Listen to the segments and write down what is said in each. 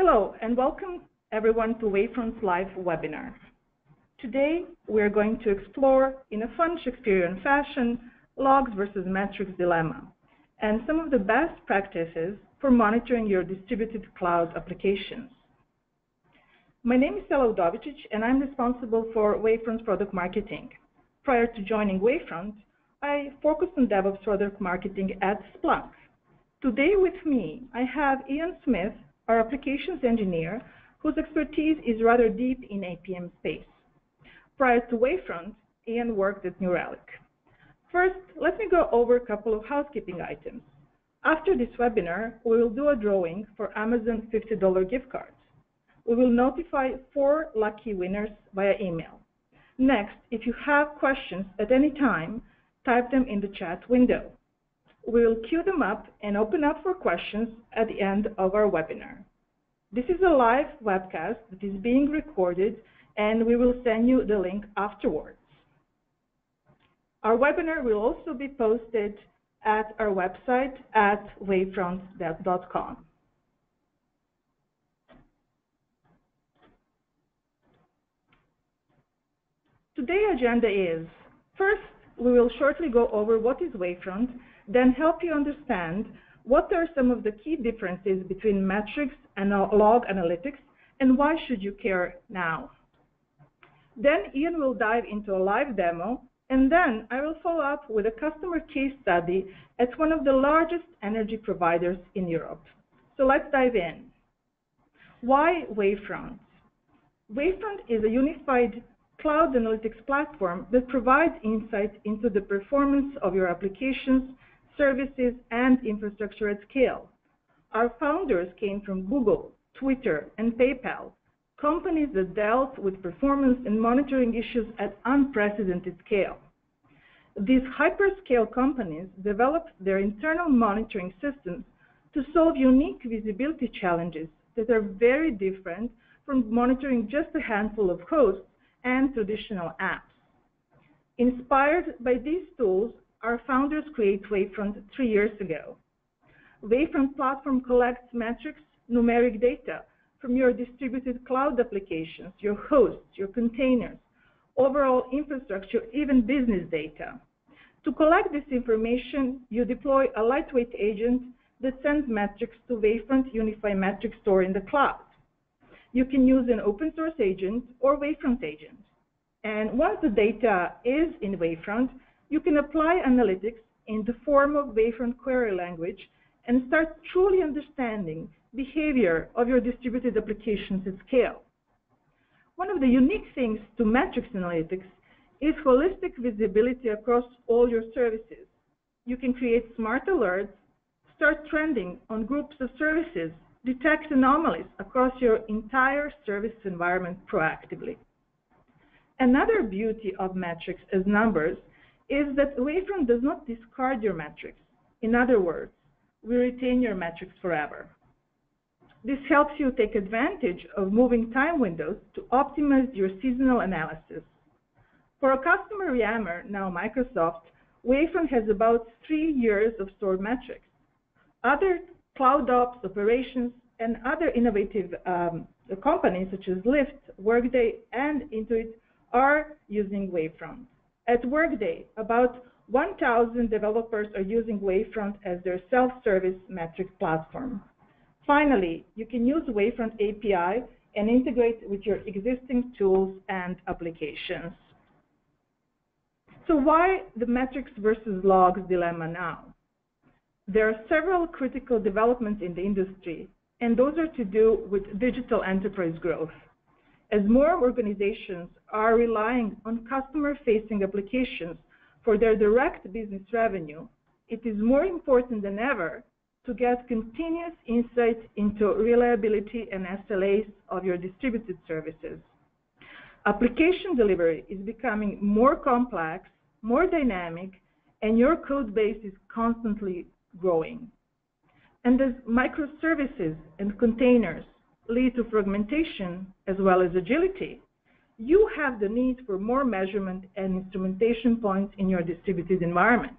Hello, and welcome everyone to Wavefront's live webinar. Today, we're going to explore, in a fun Shakespearean fashion, logs versus metrics dilemma, and some of the best practices for monitoring your distributed cloud applications. My name is Stella Udovicic, and I'm responsible for Wavefront's product marketing. Prior to joining Wavefront, I focused on DevOps product marketing at Splunk. Today with me, I have Ian Smith, our applications engineer, whose expertise is rather deep in APM space. Prior to Wavefront, Ian worked at New Relic. First, let me go over a couple of housekeeping items. After this webinar, we will do a drawing for Amazon $50 gift cards. We will notify four lucky winners via email. Next, if you have questions at any time, type them in the chat window. We will queue them up and open up for questions at the end of our webinar. This is a live webcast that is being recorded and we will send you the link afterwards. Our webinar will also be posted at our website at wavefront.com. Today's agenda is, first, we will shortly go over what is Wavefront, then help you understand what are some of the key differences between metrics and log analytics, and why should you care now? Then Ian will dive into a live demo, and then I will follow up with a customer case study at one of the largest energy providers in Europe. So let's dive in. Why Wavefront? Wavefront is a unified cloud analytics platform that provides insight into the performance of your applications, services, and infrastructure at scale. Our founders came from Google, Twitter, and PayPal, companies that dealt with performance and monitoring issues at unprecedented scale. These hyperscale companies developed their internal monitoring systems to solve unique visibility challenges that are very different from monitoring just a handful of hosts and traditional apps. Inspired by these tools, our founders created Wavefront three years ago. Wavefront platform collects metrics, numeric data from your distributed cloud applications, your hosts, your containers, overall infrastructure, even business data. To collect this information, you deploy a lightweight agent that sends metrics to Wavefront Unified Metric Store in the cloud. You can use an open source agent or Wavefront agent. And once the data is in Wavefront, you can apply analytics in the form of Wavefront query language and start truly understanding behavior of your distributed applications at scale. One of the unique things to metrics analytics is holistic visibility across all your services. You can create smart alerts, start trending on groups of services, detect anomalies across your entire service environment proactively. Another beauty of metrics as numbers is that Wavefront does not discard your metrics. In other words, we retain your metrics forever. This helps you take advantage of moving time windows to optimize your seasonal analysis. For a customer Yammer, now Microsoft, Wavefront has about three years of stored metrics. Other cloud ops, operations, and other innovative um, companies such as Lyft, Workday, and Intuit are using Wavefront. At Workday, about 1,000 developers are using Wavefront as their self-service metrics platform. Finally, you can use Wavefront API and integrate with your existing tools and applications. So why the metrics versus logs dilemma now? There are several critical developments in the industry, and those are to do with digital enterprise growth. As more organizations are relying on customer-facing applications for their direct business revenue, it is more important than ever to get continuous insight into reliability and SLAs of your distributed services. Application delivery is becoming more complex, more dynamic, and your code base is constantly growing. And as microservices and containers lead to fragmentation as well as agility, you have the need for more measurement and instrumentation points in your distributed environment.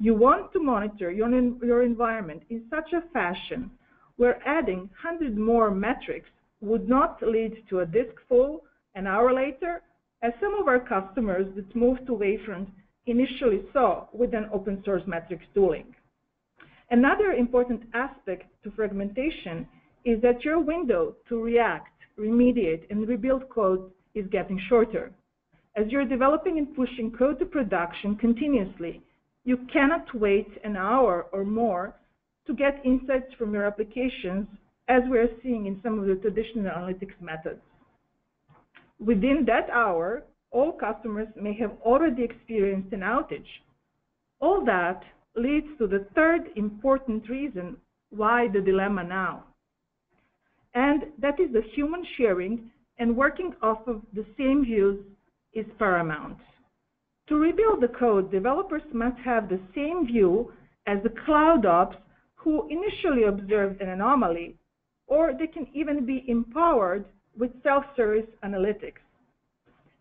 You want to monitor your, your environment in such a fashion where adding 100 more metrics would not lead to a disk full an hour later, as some of our customers that moved to Wavefront initially saw with an open source metrics tooling. Another important aspect to fragmentation is that your window to react, remediate, and rebuild code is getting shorter. As you're developing and pushing code to production continuously, you cannot wait an hour or more to get insights from your applications as we're seeing in some of the traditional analytics methods. Within that hour, all customers may have already experienced an outage. All that leads to the third important reason why the dilemma now. And that is the human sharing and working off of the same views is paramount. To rebuild the code, developers must have the same view as the cloud ops who initially observed an anomaly, or they can even be empowered with self-service analytics.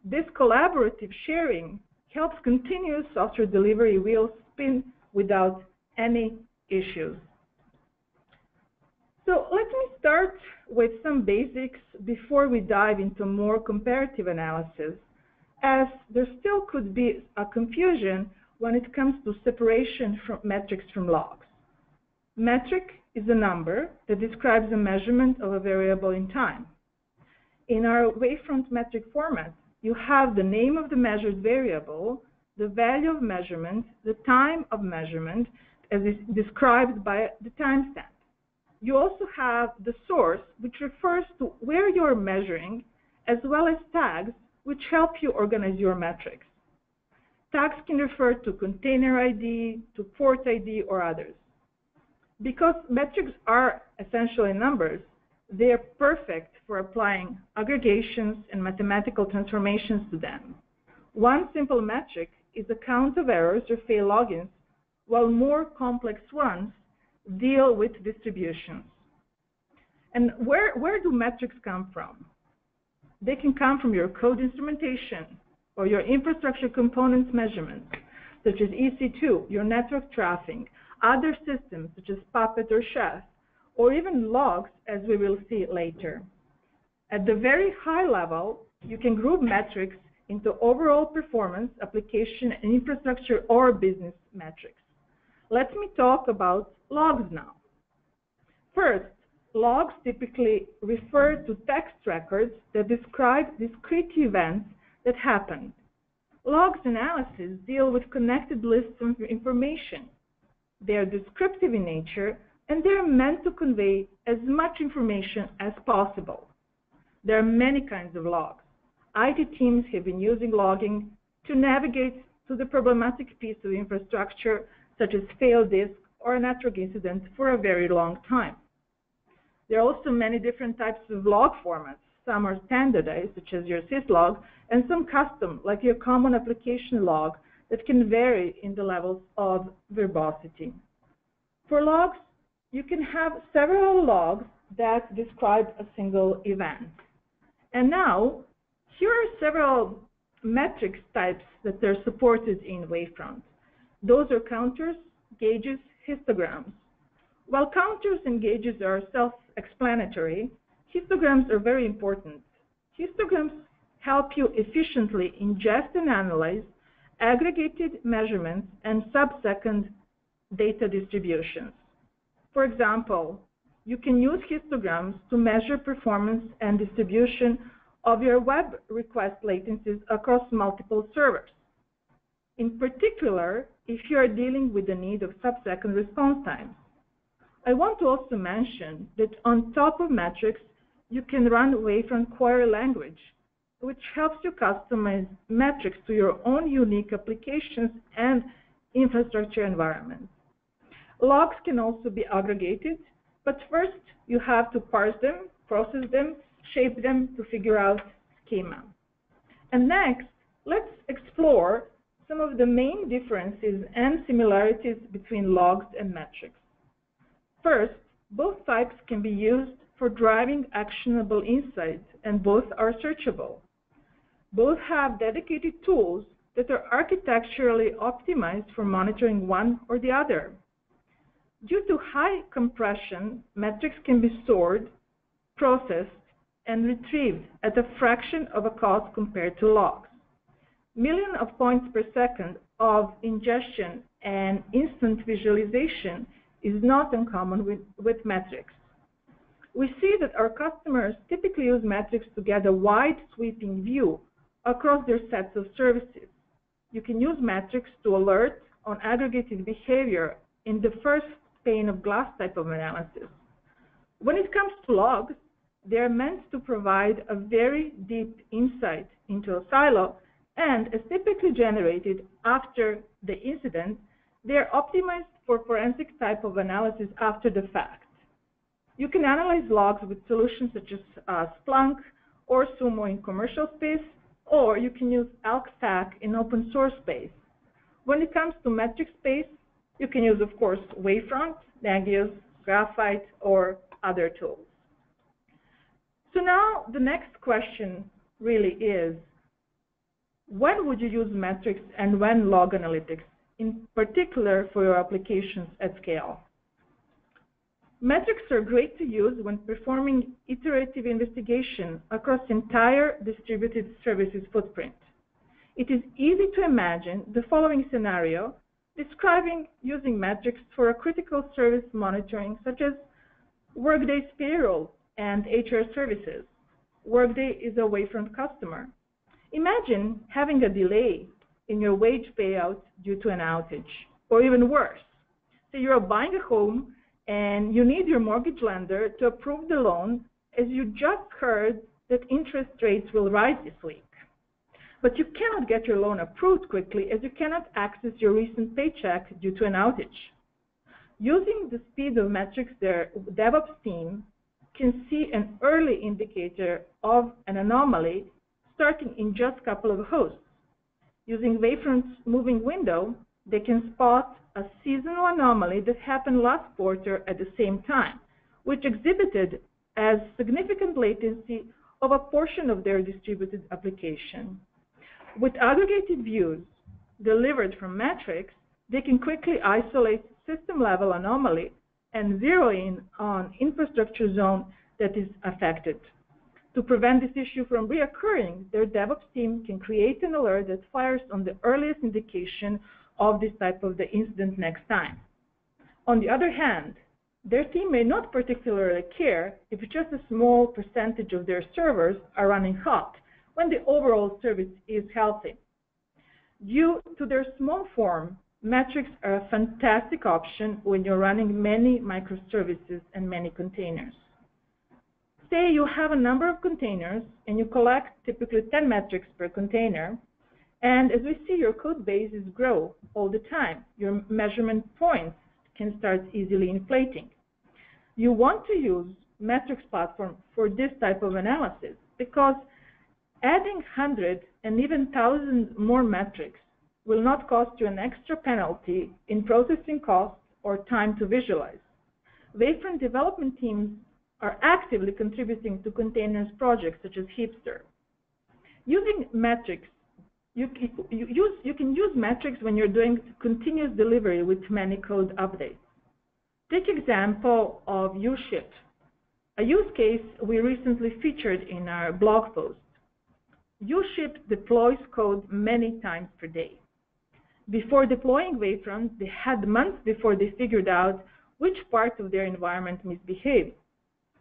This collaborative sharing helps continuous software delivery wheels spin without any issues. So let me start with some basics before we dive into more comparative analysis, as there still could be a confusion when it comes to separation from metrics from logs. Metric is a number that describes a measurement of a variable in time. In our wavefront metric format, you have the name of the measured variable, the value of measurement, the time of measurement, as is described by the timestamp. You also have the source, which refers to where you're measuring, as well as tags, which help you organize your metrics. Tags can refer to container ID, to port ID, or others. Because metrics are essentially numbers, they are perfect for applying aggregations and mathematical transformations to them. One simple metric is the count of errors or fail logins, while more complex ones deal with distributions. And where, where do metrics come from? They can come from your code instrumentation or your infrastructure components measurements, such as EC2, your network traffic, other systems such as Puppet or Chef, or even logs, as we will see later. At the very high level, you can group metrics into overall performance, application, and infrastructure or business metrics. Let me talk about logs now. First, logs typically refer to text records that describe discrete events that happened. Logs analysis deal with connected lists of information. They are descriptive in nature and they are meant to convey as much information as possible. There are many kinds of logs. IT teams have been using logging to navigate to the problematic piece of infrastructure, such as failed disk or a network incident, for a very long time. There are also many different types of log formats. Some are standardized, such as your syslog, and some custom, like your common application log, that can vary in the levels of verbosity. For logs, you can have several logs that describe a single event. And now, here are several metrics types that are supported in Wavefront. Those are counters, gauges, histograms. While counters and gauges are self-explanatory, histograms are very important. Histograms help you efficiently ingest and analyze aggregated measurements and sub-second data distributions. For example, you can use histograms to measure performance and distribution of your web request latencies across multiple servers. In particular, if you are dealing with the need of sub-second response times. I want to also mention that on top of metrics, you can run Wavefront query language, which helps you customize metrics to your own unique applications and infrastructure environments. Logs can also be aggregated, but first you have to parse them, process them, shape them to figure out schema. And next, let's explore some of the main differences and similarities between logs and metrics. First, both types can be used for driving actionable insights, and both are searchable. Both have dedicated tools that are architecturally optimized for monitoring one or the other. Due to high compression, metrics can be stored, processed, and retrieved at a fraction of a cost compared to logs. Million of points per second of ingestion and instant visualization is not uncommon with, with metrics. We see that our customers typically use metrics to get a wide sweeping view across their sets of services. You can use metrics to alert on aggregated behavior in the first pane of glass type of analysis. When it comes to logs, they're meant to provide a very deep insight into a silo and as typically generated after the incident, they're optimized for forensic type of analysis after the fact. You can analyze logs with solutions such as uh, Splunk or Sumo in commercial space, or you can use ELK in open source space. When it comes to metric space, you can use, of course, Wavefront, Nagios, Graphite, or other tools. So now the next question really is, when would you use metrics and when log analytics, in particular for your applications at scale? Metrics are great to use when performing iterative investigation across entire distributed services footprint. It is easy to imagine the following scenario describing using metrics for a critical service monitoring such as Workday's payroll and HR services. Workday is a Wavefront customer. Imagine having a delay in your wage payout due to an outage, or even worse. So you're buying a home and you need your mortgage lender to approve the loan as you just heard that interest rates will rise this week. But you cannot get your loan approved quickly as you cannot access your recent paycheck due to an outage. Using the speed of metrics, their DevOps team can see an early indicator of an anomaly starting in just a couple of hosts. Using Wavefront's moving window, they can spot a seasonal anomaly that happened last quarter at the same time, which exhibited as significant latency of a portion of their distributed application. With aggregated views delivered from metrics, they can quickly isolate system-level anomaly and zero in on infrastructure zone that is affected. To prevent this issue from reoccurring, their DevOps team can create an alert that fires on the earliest indication of this type of the incident next time. On the other hand, their team may not particularly care if just a small percentage of their servers are running hot when the overall service is healthy. Due to their small form, metrics are a fantastic option when you're running many microservices and many containers. Say you have a number of containers and you collect typically 10 metrics per container, and as we see, your code bases grow all the time. Your measurement points can start easily inflating. You want to use metrics platform for this type of analysis because adding 100 and even 1,000 more metrics will not cost you an extra penalty in processing costs or time to visualize. Wavefront development teams are actively contributing to containers projects such as Heapster. Using metrics you, you, use, you can use metrics when you're doing continuous delivery with many code updates. Take example of UShip, a use case we recently featured in our blog post. UShip deploys code many times per day. Before deploying Wavefront, they had months before they figured out which part of their environment misbehaved.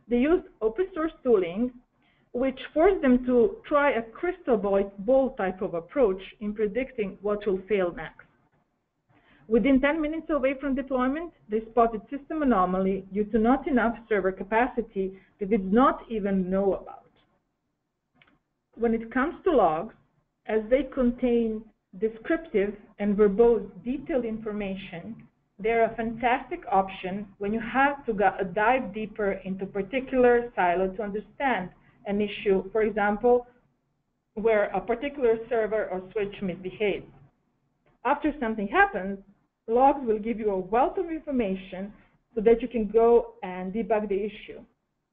They used open source tooling which forced them to try a crystal ball type of approach in predicting what will fail next. Within 10 minutes away from deployment, they spotted system anomaly due to not enough server capacity they did not even know about. When it comes to logs, as they contain descriptive and verbose detailed information, they're a fantastic option when you have to dive deeper into particular silo to understand an issue, for example, where a particular server or switch misbehaves. After something happens, logs will give you a wealth of information so that you can go and debug the issue.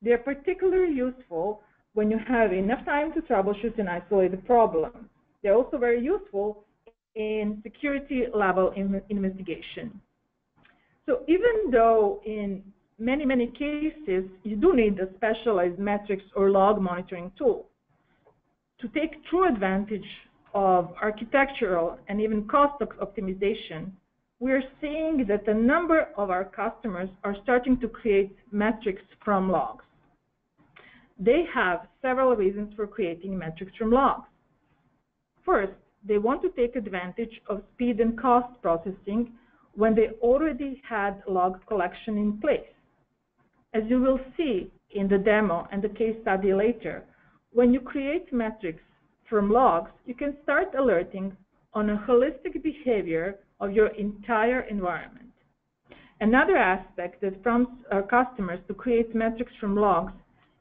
They're particularly useful when you have enough time to troubleshoot and isolate the problem. They're also very useful in security level investigation. So even though in many, many cases, you do need a specialized metrics or log monitoring tool, to take true advantage of architectural and even cost optimization, we're seeing that a number of our customers are starting to create metrics from logs. They have several reasons for creating metrics from logs. First, they want to take advantage of speed and cost processing when they already had log collection in place. As you will see in the demo and the case study later, when you create metrics from logs, you can start alerting on a holistic behavior of your entire environment. Another aspect that prompts our customers to create metrics from logs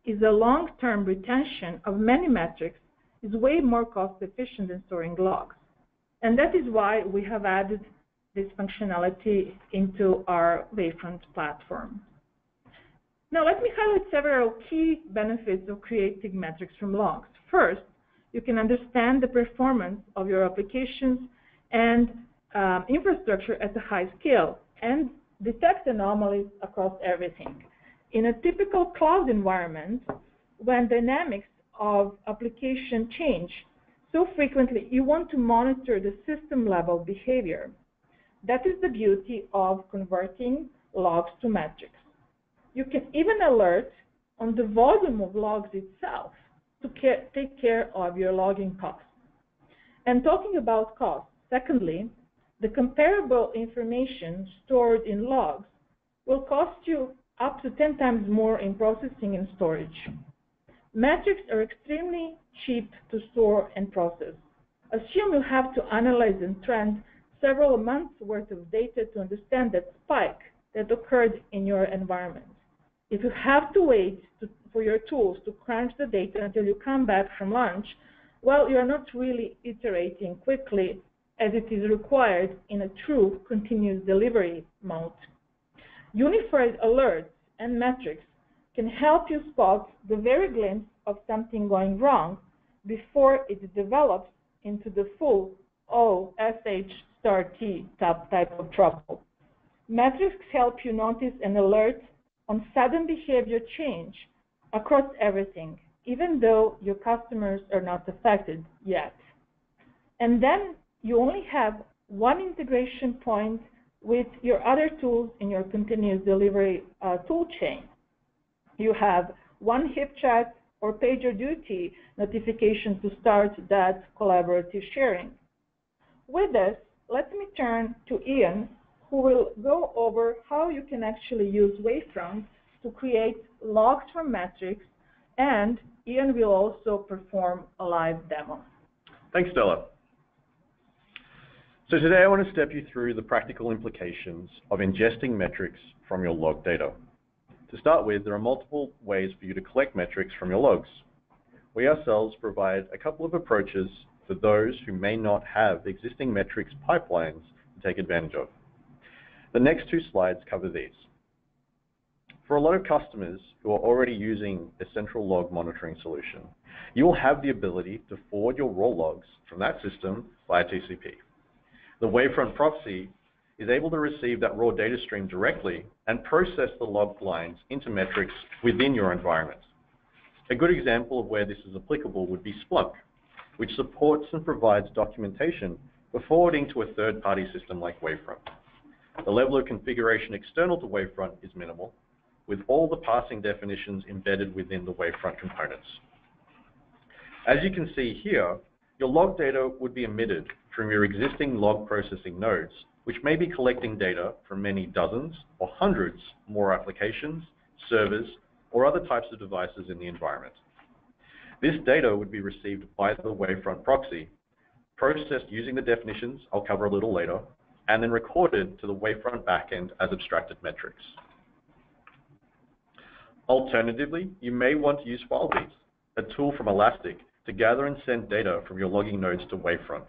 is the long-term retention of many metrics is way more cost efficient than storing logs. And that is why we have added this functionality into our Wavefront platform. Now let me highlight several key benefits of creating metrics from logs. First, you can understand the performance of your applications and um, infrastructure at a high scale and detect anomalies across everything. In a typical cloud environment, when dynamics of application change so frequently, you want to monitor the system level behavior. That is the beauty of converting logs to metrics. You can even alert on the volume of logs itself to care, take care of your logging costs. And talking about costs, secondly, the comparable information stored in logs will cost you up to 10 times more in processing and storage. Metrics are extremely cheap to store and process. Assume you have to analyze and trend several months worth of data to understand that spike that occurred in your environment. If you have to wait to, for your tools to crunch the data until you come back from lunch, well, you are not really iterating quickly as it is required in a true continuous delivery mode. Unified alerts and metrics can help you spot the very glimpse of something going wrong before it develops into the full O, SH, star T type of trouble. Metrics help you notice and alert on sudden behavior change across everything, even though your customers are not affected yet. And then you only have one integration point with your other tools in your continuous delivery uh, tool chain. You have one HipChat or PagerDuty notification to start that collaborative sharing. With this, let me turn to Ian, who will go over how you can actually use Wavefront to create logs from metrics, and Ian will also perform a live demo. Thanks, Stella. So today I want to step you through the practical implications of ingesting metrics from your log data. To start with, there are multiple ways for you to collect metrics from your logs. We ourselves provide a couple of approaches for those who may not have existing metrics pipelines to take advantage of. The next two slides cover these. For a lot of customers who are already using a central log monitoring solution, you will have the ability to forward your raw logs from that system via TCP the Wavefront proxy is able to receive that raw data stream directly and process the log lines into metrics within your environment. A good example of where this is applicable would be Splunk, which supports and provides documentation for forwarding to a third-party system like Wavefront. The level of configuration external to Wavefront is minimal, with all the parsing definitions embedded within the Wavefront components. As you can see here, your log data would be emitted from your existing log processing nodes, which may be collecting data from many dozens or hundreds more applications, servers, or other types of devices in the environment. This data would be received by the Wavefront proxy, processed using the definitions I'll cover a little later, and then recorded to the Wavefront backend as abstracted metrics. Alternatively, you may want to use FileBeat, a tool from Elastic, to gather and send data from your logging nodes to Wavefront.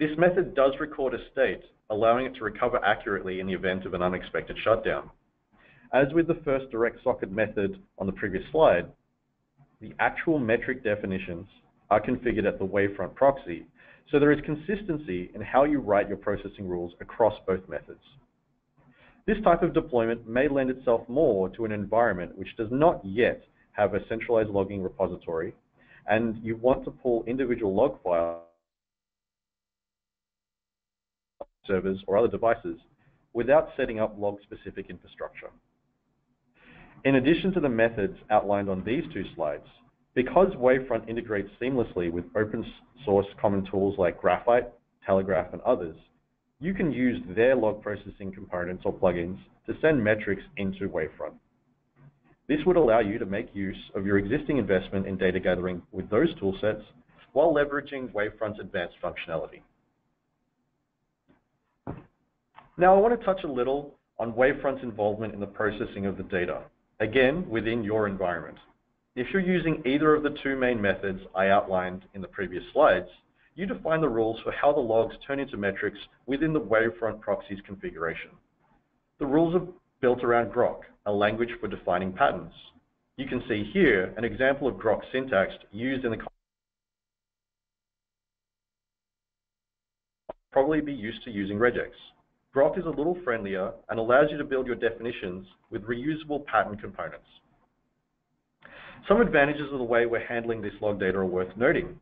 This method does record a state, allowing it to recover accurately in the event of an unexpected shutdown. As with the first direct socket method on the previous slide, the actual metric definitions are configured at the Wavefront proxy, so there is consistency in how you write your processing rules across both methods. This type of deployment may lend itself more to an environment which does not yet have a centralized logging repository, and you want to pull individual log files servers or other devices without setting up log-specific infrastructure. In addition to the methods outlined on these two slides, because Wavefront integrates seamlessly with open source common tools like Graphite, Telegraf, and others, you can use their log processing components or plugins to send metrics into Wavefront. This would allow you to make use of your existing investment in data gathering with those toolsets while leveraging Wavefront's advanced functionality. Now I want to touch a little on Wavefront's involvement in the processing of the data, again within your environment. If you're using either of the two main methods I outlined in the previous slides, you define the rules for how the logs turn into metrics within the Wavefront proxy's configuration. The rules are built around Grok, a language for defining patterns. You can see here an example of Grok syntax used in the probably be used to using regex. Grok is a little friendlier and allows you to build your definitions with reusable pattern components. Some advantages of the way we're handling this log data are worth noting.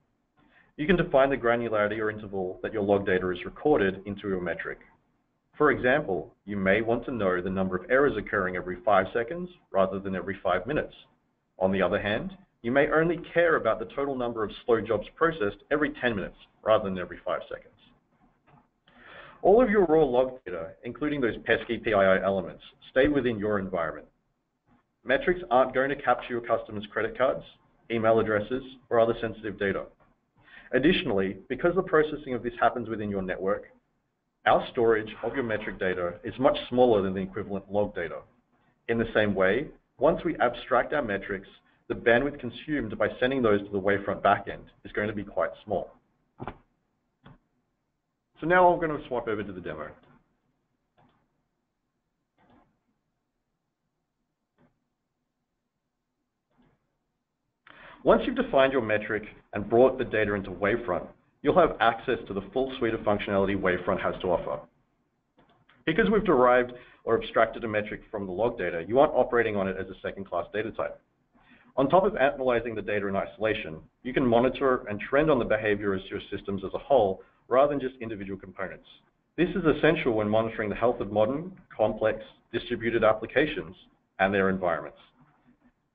You can define the granularity or interval that your log data is recorded into your metric. For example, you may want to know the number of errors occurring every 5 seconds rather than every 5 minutes. On the other hand, you may only care about the total number of slow jobs processed every 10 minutes rather than every 5 seconds. All of your raw log data, including those pesky PII elements, stay within your environment. Metrics aren't going to capture your customers' credit cards, email addresses, or other sensitive data. Additionally, because the processing of this happens within your network, our storage of your metric data is much smaller than the equivalent log data. In the same way, once we abstract our metrics, the bandwidth consumed by sending those to the Wavefront backend is going to be quite small. So now I'm going to swap over to the demo. Once you've defined your metric and brought the data into Wavefront, you'll have access to the full suite of functionality Wavefront has to offer. Because we've derived or abstracted a metric from the log data, you aren't operating on it as a second-class data type. On top of analyzing the data in isolation, you can monitor and trend on the behavior of your systems as a whole rather than just individual components. This is essential when monitoring the health of modern, complex, distributed applications and their environments.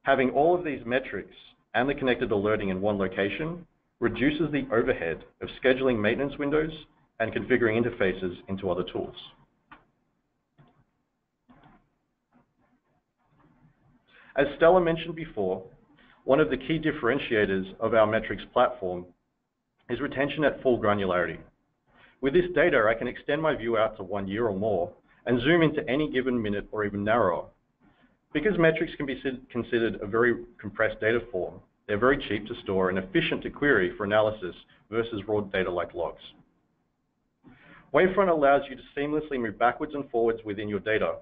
Having all of these metrics and the connected alerting in one location reduces the overhead of scheduling maintenance windows and configuring interfaces into other tools. As Stella mentioned before, one of the key differentiators of our metrics platform is retention at full granularity. With this data, I can extend my view out to one year or more and zoom into any given minute or even narrower. Because metrics can be considered a very compressed data form, they're very cheap to store and efficient to query for analysis versus raw data like logs. Wavefront allows you to seamlessly move backwards and forwards within your data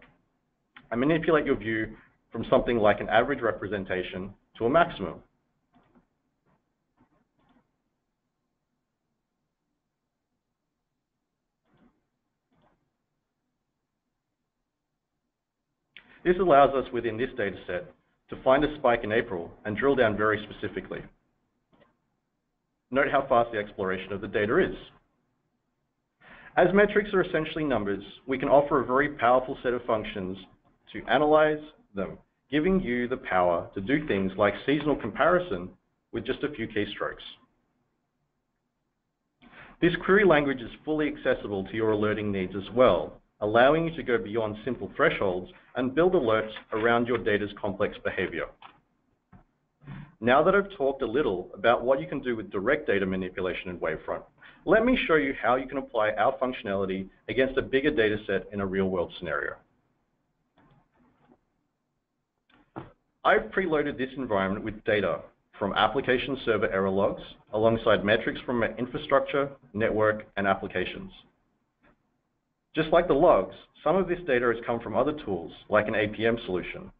and manipulate your view from something like an average representation to a maximum. This allows us within this data set to find a spike in April and drill down very specifically. Note how fast the exploration of the data is. As metrics are essentially numbers, we can offer a very powerful set of functions to analyze them, giving you the power to do things like seasonal comparison with just a few keystrokes. This query language is fully accessible to your alerting needs as well, allowing you to go beyond simple thresholds and build alerts around your data's complex behavior. Now that I've talked a little about what you can do with direct data manipulation in Wavefront, let me show you how you can apply our functionality against a bigger data set in a real-world scenario. I've preloaded this environment with data from application server error logs alongside metrics from infrastructure, network, and applications. Just like the logs, some of this data has come from other tools, like an APM solution,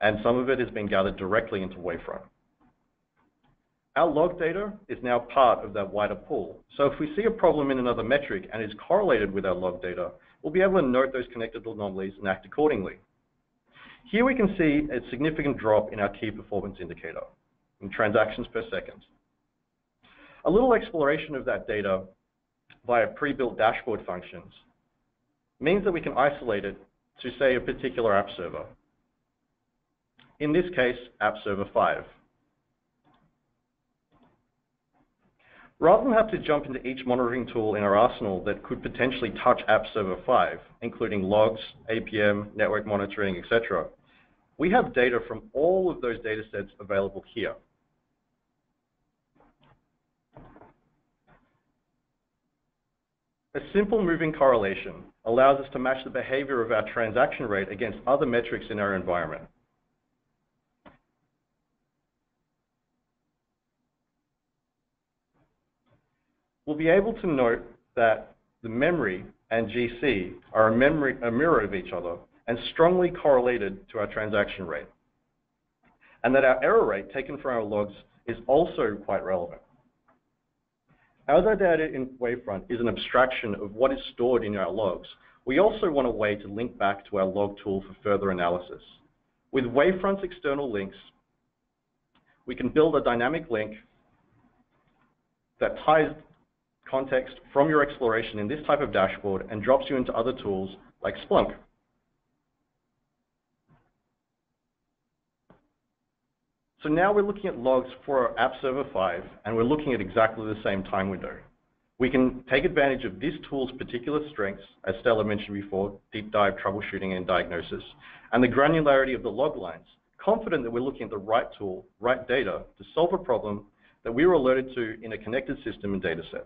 and some of it has been gathered directly into Wavefront. Our log data is now part of that wider pool. So if we see a problem in another metric and is correlated with our log data, we'll be able to note those connected anomalies and act accordingly. Here we can see a significant drop in our key performance indicator in transactions per second. A little exploration of that data via pre-built dashboard functions means that we can isolate it to, say, a particular app server. In this case, app server 5. Rather than have to jump into each monitoring tool in our arsenal that could potentially touch App Server 5, including logs, APM, network monitoring, etc., we have data from all of those data sets available here. A simple moving correlation allows us to match the behavior of our transaction rate against other metrics in our environment. we'll be able to note that the memory and GC are a, memory, a mirror of each other and strongly correlated to our transaction rate. And that our error rate taken from our logs is also quite relevant. As our data in Wavefront is an abstraction of what is stored in our logs, we also want a way to link back to our log tool for further analysis. With Wavefront's external links, we can build a dynamic link that ties context from your exploration in this type of dashboard and drops you into other tools like Splunk. So now we're looking at logs for our App Server 5, and we're looking at exactly the same time window. We can take advantage of this tool's particular strengths, as Stella mentioned before, deep dive troubleshooting and diagnosis, and the granularity of the log lines, confident that we're looking at the right tool, right data, to solve a problem that we were alerted to in a connected system and dataset.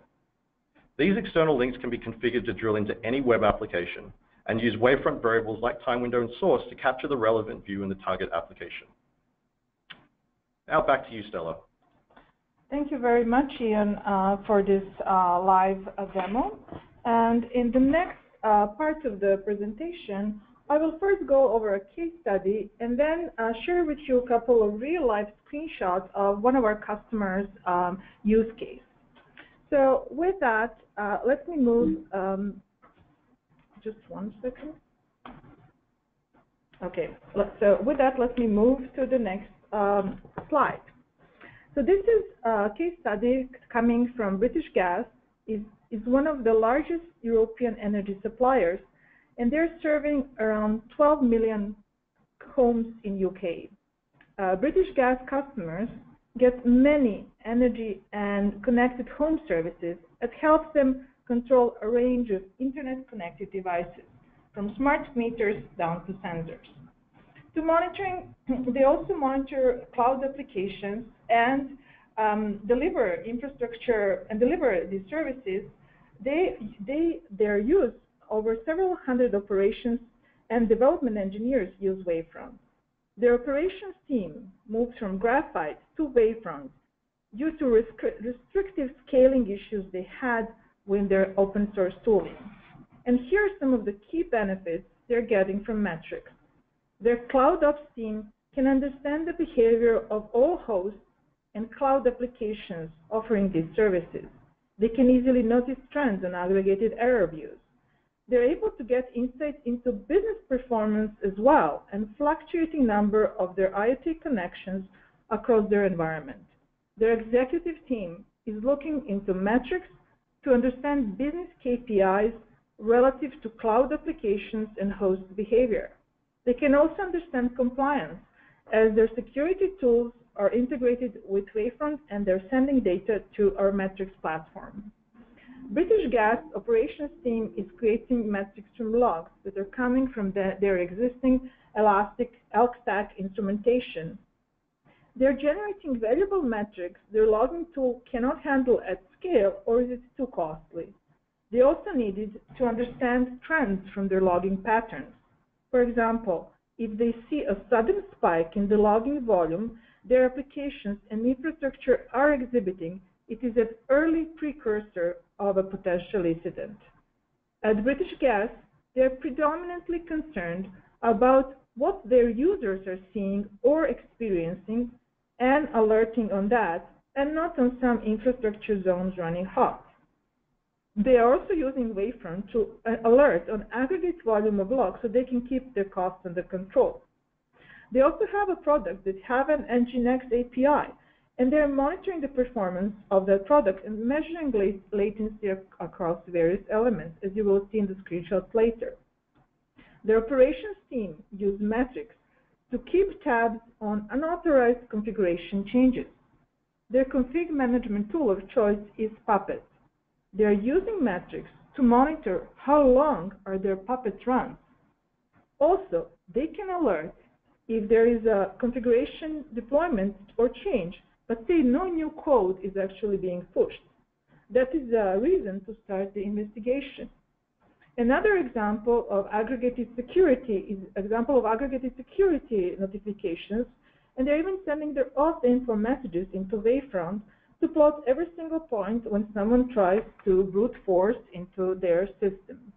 These external links can be configured to drill into any web application and use wavefront variables like time window and source to capture the relevant view in the target application. Now back to you, Stella. Thank you very much, Ian, uh, for this uh, live uh, demo. And in the next uh, part of the presentation, I will first go over a case study and then uh, share with you a couple of real-life screenshots of one of our customers' um, use case. So with that, uh, let me move, um, just one second. Okay, so with that, let me move to the next um, slide. So this is a case study coming from British Gas, is, is one of the largest European energy suppliers, and they're serving around 12 million homes in UK. Uh, British Gas customers get many energy and connected home services that helps them control a range of internet-connected devices, from smart meters down to sensors. To monitoring, they also monitor cloud applications and um, deliver infrastructure and deliver these services. They, they, their use over several hundred operations and development engineers use Wavefront. Their operations team moved from graphite to Wavefront due to restrictive scaling issues they had with their open source tooling. And here are some of the key benefits they're getting from metrics. Their cloud ops team can understand the behavior of all hosts and cloud applications offering these services. They can easily notice trends and aggregated error views they're able to get insights into business performance as well and fluctuating number of their IoT connections across their environment. Their executive team is looking into metrics to understand business KPIs relative to cloud applications and host behavior. They can also understand compliance as their security tools are integrated with Wavefront and they're sending data to our metrics platform. British Gas operations team is creating metrics from logs that are coming from the, their existing Elastic ElkStack instrumentation. They're generating valuable metrics their logging tool cannot handle at scale or is it too costly. They also needed to understand trends from their logging patterns. For example, if they see a sudden spike in the logging volume their applications and infrastructure are exhibiting, it is an early precursor of a potential incident. At British Gas, they're predominantly concerned about what their users are seeing or experiencing and alerting on that, and not on some infrastructure zones running hot. They are also using Wavefront to uh, alert on aggregate volume of logs so they can keep their costs under control. They also have a product that have an Nginx API, and they're monitoring the performance of that product and measuring latency across various elements, as you will see in the screenshots later. The operations team use metrics to keep tabs on unauthorized configuration changes. Their config management tool of choice is Puppet. They are using metrics to monitor how long are their Puppet runs. Also, they can alert if there is a configuration deployment or change, but say no new code is actually being pushed. That is a reason to start the investigation. Another example of aggregated security is example of aggregated security notifications, and they're even sending their auth info messages into Wavefront to plot every single point when someone tries to brute force into their system.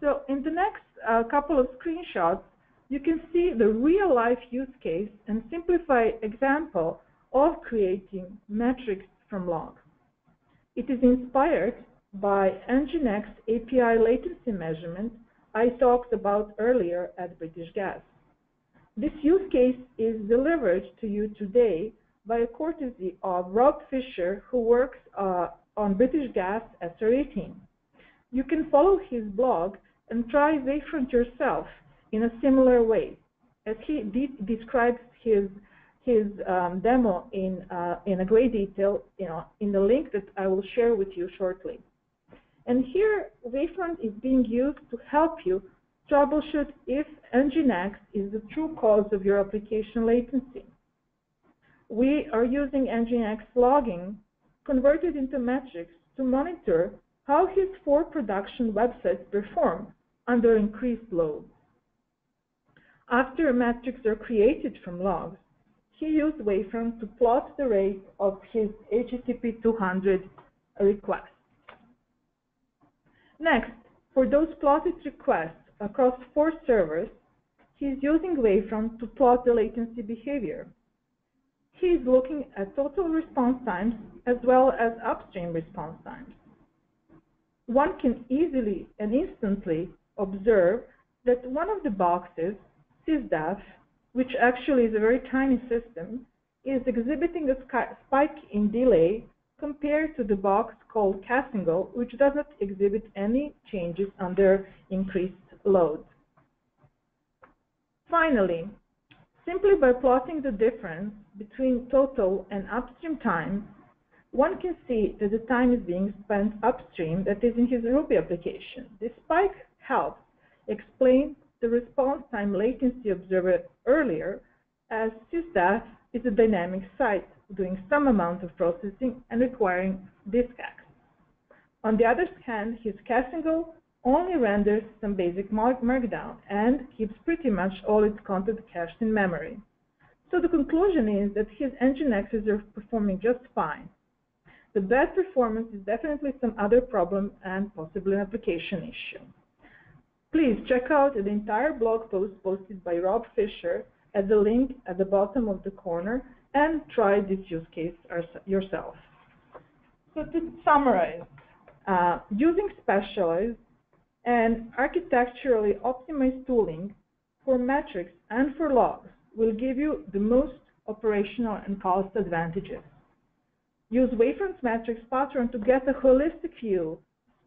So in the next uh, couple of screenshots, you can see the real-life use case and simplified example of creating metrics from logs. It is inspired by Nginx API latency measurement I talked about earlier at British Gas. This use case is delivered to you today by a courtesy of Rob Fisher, who works uh, on British Gas SR18. You can follow his blog and try Wavefront yourself in a similar way, as he de describes his his um, demo in uh, in a great detail, you know, in the link that I will share with you shortly. And here, Wavefront is being used to help you troubleshoot if Nginx is the true cause of your application latency. We are using Nginx logging converted into metrics to monitor how his four production websites perform under increased loads. After metrics are created from logs, he used Wavefront to plot the rate of his HTTP 200 requests. Next, for those plotted requests across four servers, he is using Wavefront to plot the latency behavior. He is looking at total response times as well as upstream response times. One can easily and instantly observe that one of the boxes, sysdaf, which actually is a very tiny system, is exhibiting a spike in delay compared to the box called Casingle, which does not exhibit any changes under increased load. Finally, simply by plotting the difference between total and upstream time, one can see that the time is being spent upstream, that is in his Ruby application. This spike helps explain the response time latency observed earlier, as sysdaf is a dynamic site doing some amount of processing and requiring disk access. On the other hand, his Casingle only renders some basic markdown and keeps pretty much all its content cached in memory. So the conclusion is that his engine Nginxes are performing just fine. The bad performance is definitely some other problem and possibly an application issue. Please check out the entire blog post posted by Rob Fisher at the link at the bottom of the corner and try this use case yourself. So to summarize, uh, using specialized and architecturally optimized tooling for metrics and for logs will give you the most operational and cost advantages. Use Wavefront's metrics pattern to get a holistic view,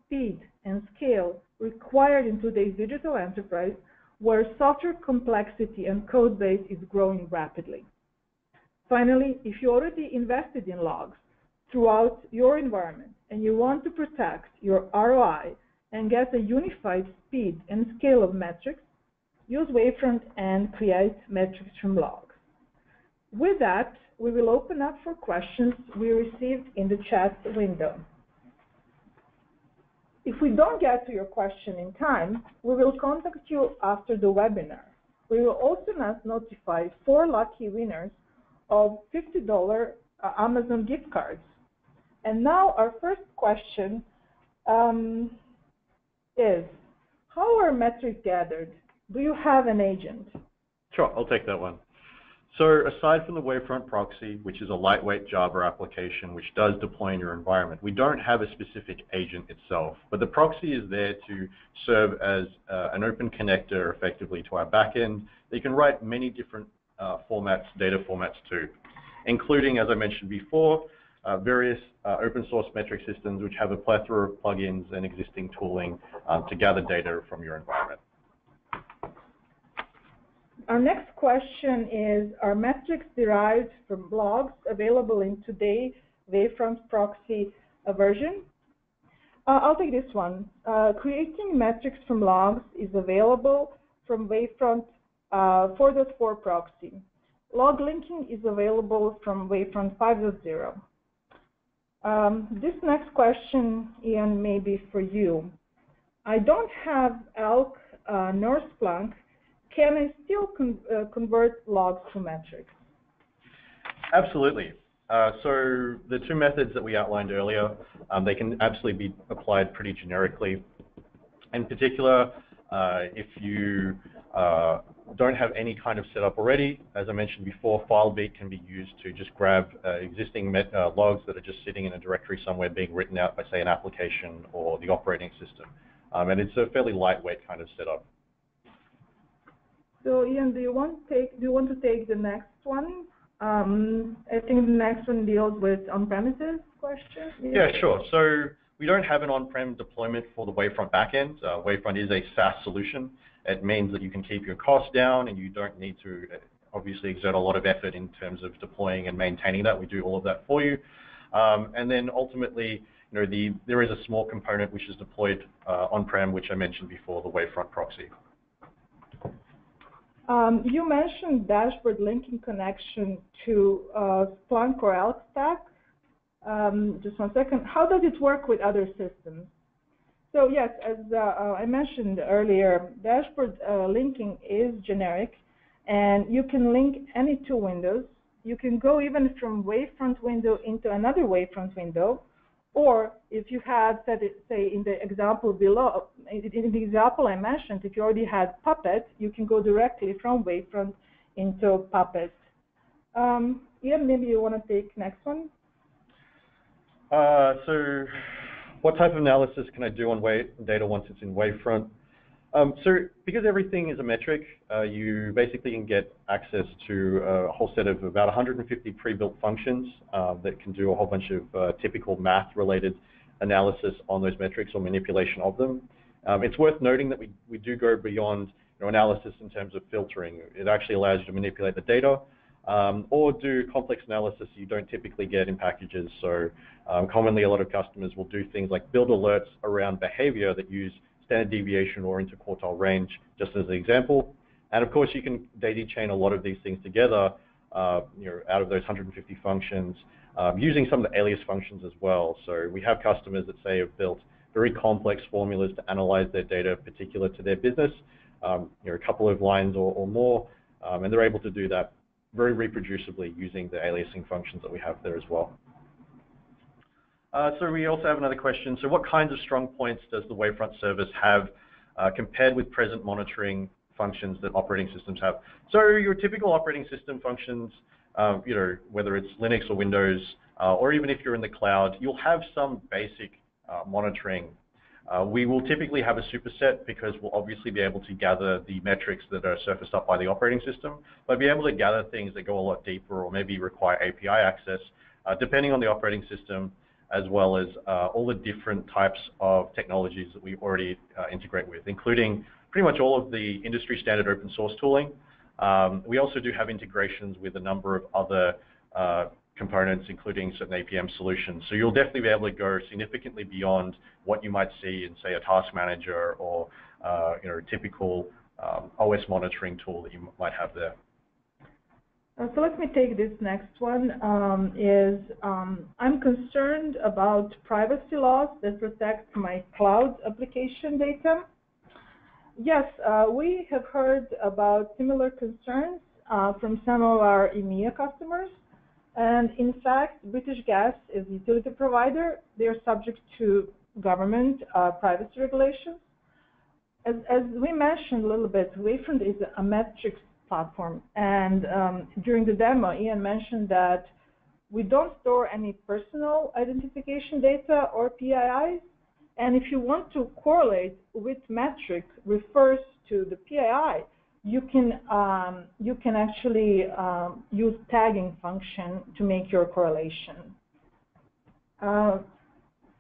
speed, and scale required in today's digital enterprise where software complexity and code base is growing rapidly. Finally, if you already invested in logs throughout your environment and you want to protect your ROI and get a unified speed and scale of metrics, use Wavefront and create metrics from logs. With that, we will open up for questions we received in the chat window. If we don't get to your question in time, we will contact you after the webinar. We will also notify four lucky winners of $50 uh, Amazon gift cards. And now our first question um, is, how are metrics gathered? Do you have an agent? Sure, I'll take that one. So aside from the Wavefront proxy, which is a lightweight Java application which does deploy in your environment, we don't have a specific agent itself, but the proxy is there to serve as uh, an open connector effectively to our backend. You can write many different uh, formats, data formats too, including, as I mentioned before, uh, various uh, open source metric systems which have a plethora of plugins and existing tooling um, to gather data from your environment. Our next question is, are metrics derived from logs available in today Wavefront proxy version? Uh, I'll take this one. Uh, creating metrics from logs is available from Wavefront uh, 4.4 proxy. Log linking is available from Wavefront 5.0. Um, this next question, Ian, may be for you. I don't have Elk uh, nor Splunk, can I still con uh, convert logs to metrics? Absolutely. Uh, so the two methods that we outlined earlier, um, they can absolutely be applied pretty generically. In particular, uh, if you uh, don't have any kind of setup already, as I mentioned before, FileBeat can be used to just grab uh, existing uh, logs that are just sitting in a directory somewhere being written out by, say, an application or the operating system. Um, and it's a fairly lightweight kind of setup. So Ian, do you want to take do you want to take the next one? Um, I think the next one deals with on-premises question. Yeah, sure. So we don't have an on-prem deployment for the Wavefront backend. Uh, Wavefront is a SaaS solution. It means that you can keep your costs down and you don't need to uh, obviously exert a lot of effort in terms of deploying and maintaining that. We do all of that for you. Um, and then ultimately, you know, the, there is a small component which is deployed uh, on-prem, which I mentioned before, the Wavefront proxy. Um, you mentioned dashboard linking connection to uh, Splunk or Elk Stack. Um, just one second. How does it work with other systems? So yes, as uh, uh, I mentioned earlier, dashboard uh, linking is generic, and you can link any two windows. You can go even from Wavefront window into another Wavefront window, or if you had, say, in the example below, in the example I mentioned, if you already had Puppet, you can go directly from Wavefront into Puppet. Um, Ian, maybe you want to take next one? Uh, so what type of analysis can I do on data once it's in Wavefront? Um, so because everything is a metric, uh, you basically can get access to a whole set of about 150 pre-built functions uh, that can do a whole bunch of uh, typical math-related analysis on those metrics or manipulation of them. Um, it's worth noting that we, we do go beyond you know, analysis in terms of filtering. It actually allows you to manipulate the data um, or do complex analysis you don't typically get in packages. So um, commonly a lot of customers will do things like build alerts around behavior that use standard deviation or interquartile range, just as an example. And of course, you can daisy chain a lot of these things together, uh, you know, out of those 150 functions, um, using some of the alias functions as well. So we have customers that say have built very complex formulas to analyze their data particular to their business, um, you know, a couple of lines or, or more, um, and they're able to do that very reproducibly using the aliasing functions that we have there as well. Uh, so we also have another question. So what kinds of strong points does the Wavefront service have uh, compared with present monitoring functions that operating systems have? So your typical operating system functions, uh, you know, whether it's Linux or Windows, uh, or even if you're in the cloud, you'll have some basic uh, monitoring. Uh, we will typically have a superset because we'll obviously be able to gather the metrics that are surfaced up by the operating system, but be able to gather things that go a lot deeper or maybe require API access, depending on the operating system as well as uh, all the different types of technologies that we already uh, integrate with, including pretty much all of the industry standard open source tooling. Um, we also do have integrations with a number of other uh, components, including certain APM solutions. So you'll definitely be able to go significantly beyond what you might see in, say, a task manager or uh, you know, a typical um, OS monitoring tool that you might have there. Uh, so let me take this next one, um, is um, I'm concerned about privacy laws that protect my cloud application data. Yes, uh, we have heard about similar concerns uh, from some of our EMEA customers. And in fact, British Gas is a utility provider. They are subject to government uh, privacy regulations. As, as, we mentioned a little bit, Wavefront is a metrics platform. And um, during the demo, Ian mentioned that we don't store any personal identification data or PIIs. And if you want to correlate which metric refers to the PII, you can um, you can actually um, use tagging function to make your correlation. Uh,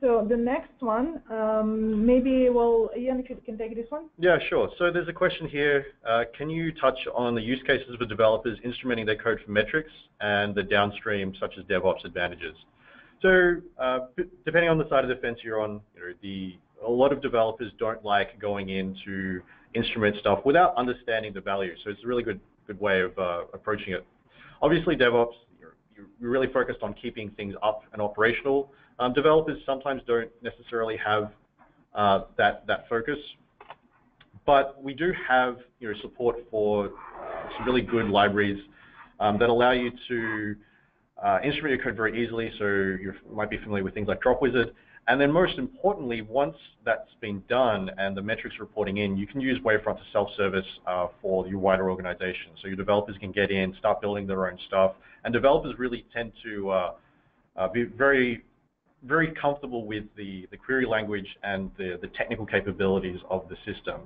so the next one, um, maybe, well, Ian, if you can take this one. Yeah, sure. So there's a question here. Uh, can you touch on the use cases for developers instrumenting their code for metrics and the downstream, such as DevOps advantages? So uh, depending on the side of the fence you're on, you know, the, a lot of developers don't like going into instrument stuff without understanding the value. So it's a really good, good way of uh, approaching it. Obviously, DevOps, you're really focused on keeping things up and operational, um, developers sometimes don't necessarily have uh, that, that focus, but we do have you know, support for some really good libraries um, that allow you to uh, instrument your code very easily, so you might be familiar with things like Dropwizard. And then most importantly, once that's been done and the metrics reporting in, you can use Wavefront to self-service uh, for your wider organization. So your developers can get in, start building their own stuff, and developers really tend to uh, uh, be very very comfortable with the, the query language and the, the technical capabilities of the system.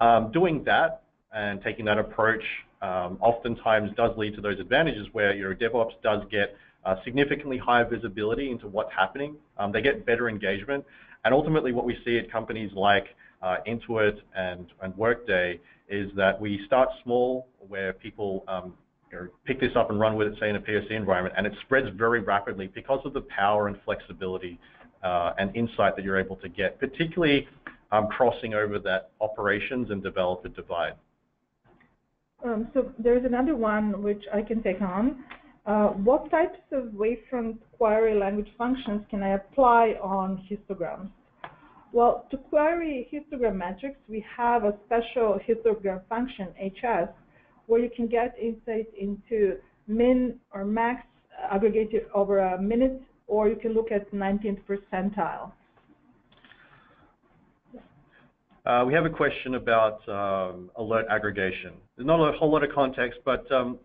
Um, doing that and taking that approach um, oftentimes does lead to those advantages where your DevOps does get uh, significantly higher visibility into what's happening. Um, they get better engagement. And ultimately what we see at companies like uh, Intuit and, and Workday is that we start small where people um, pick this up and run with it, say in a POC environment, and it spreads very rapidly because of the power and flexibility uh, and insight that you're able to get, particularly um, crossing over that operations and developer divide. Um, so there's another one which I can take on. Uh, what types of Wavefront query language functions can I apply on histograms? Well, to query histogram metrics, we have a special histogram function, HS, where you can get insight into min or max aggregated over a minute, or you can look at 19th percentile. Uh, we have a question about um, alert aggregation. There's not a whole lot of context, but um,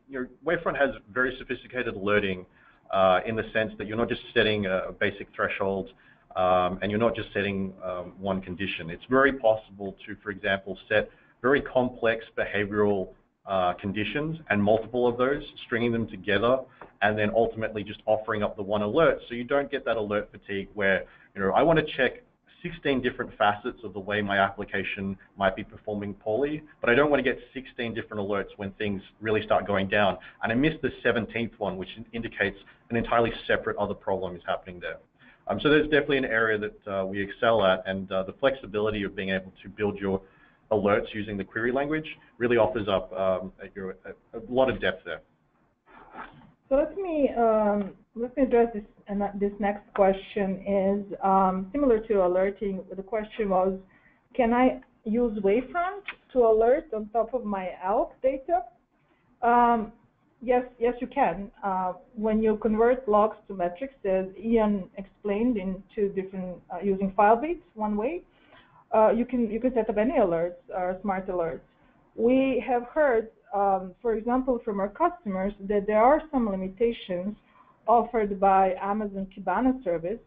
Wavefront has very sophisticated alerting uh, in the sense that you're not just setting a, basic threshold um, and you're not just setting um, one condition. It's very possible to, for example, set very complex behavioral uh, conditions and multiple of those, stringing them together, and then ultimately just offering up the one alert so you don't get that alert fatigue where, you know, I want to check 16 different facets of the way my application might be performing poorly, but I don't want to get 16 different alerts when things really start going down. And I missed the 17th one, which indicates an entirely separate other problem is happening there. Um, so there's definitely an area that uh, we excel at, and uh, the flexibility of being able to build your alerts using the query language really offers up um, a, a, lot of depth there. So let me um, let me address this. And this next question is um, similar to alerting. The question was, can I use Wavefront to alert on top of my ELK data? Um, yes, yes, you can. Uh, when you convert logs to metrics, as Ian explained in two different uh, using FileBeat, one way, uh, you can you can set up any alerts or smart alerts. We have heard, um, for example, from our customers that there are some limitations offered by Amazon Kibana service.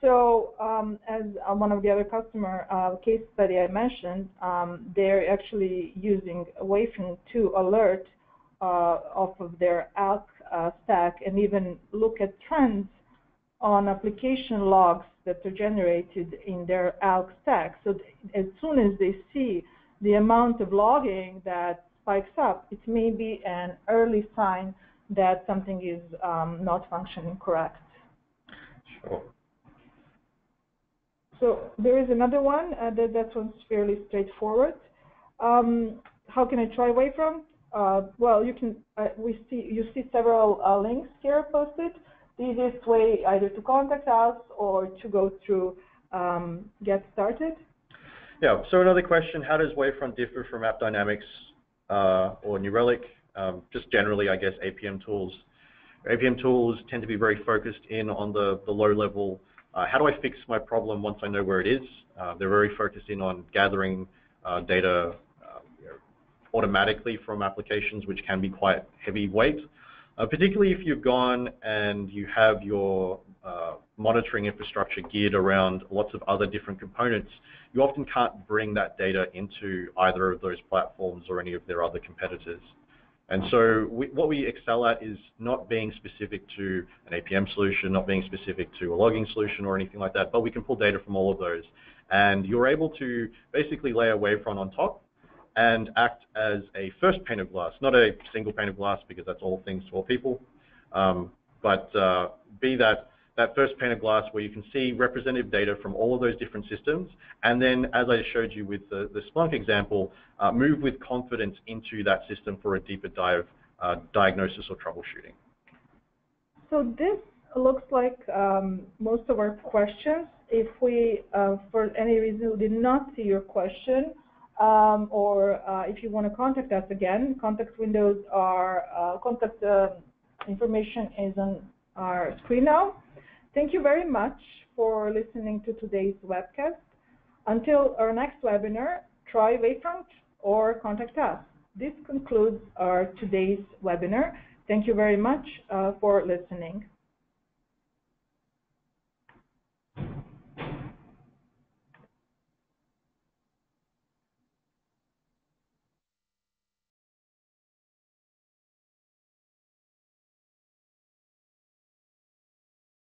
So um, as uh, one of the other customer uh, case study I mentioned, um, they're actually using Wavefront to alert uh, off of their ELK uh, stack and even look at trends on application logs that are generated in their ELK stack. So as soon as they see the amount of logging that spikes up, it may be an early sign that something is um, not functioning correct. Sure. So there is another one uh, that that one's fairly straightforward. Um, how can I try Wavefront? Uh, well, you can. Uh, we see you see several uh, links here posted the easiest way either to contact us or to go through um, Get Started. Yeah, so another question, how does Wavefront differ from AppDynamics uh, or New Relic? Um, just generally, I guess, APM tools. APM tools tend to be very focused in on the, the low level. Uh, how do I fix my problem once I know where it is? Uh, they're very focused in on gathering uh, data, uh, you know, automatically from applications which can be quite heavyweight, uh, particularly if you've gone and you have your uh, monitoring infrastructure geared around lots of other different components, you often can't bring that data into either of those platforms or any of their other competitors. And so we, what we excel at is not being specific to an APM solution, not being specific to a logging solution or anything like that, but we can pull data from all of those. And you're able to basically lay a wavefront on top and act as a first pane of glass, not a single pane of glass because that's all things to all people, um, but uh, be that that first pane of glass where you can see representative data from all of those different systems, and then, as I showed you with the, the Splunk example, uh, move with confidence into that system for a deeper dive uh, diagnosis or troubleshooting. So this looks like um, most of our questions. If we, uh, for any reason, did not see your question, um, or uh, if you want to contact us again, contact windows are, uh, contact uh, information is on our screen now. Thank you very much for listening to today's webcast. Until our next webinar, try Wavefront or contact us. This concludes our today's webinar. Thank you very much uh, for listening.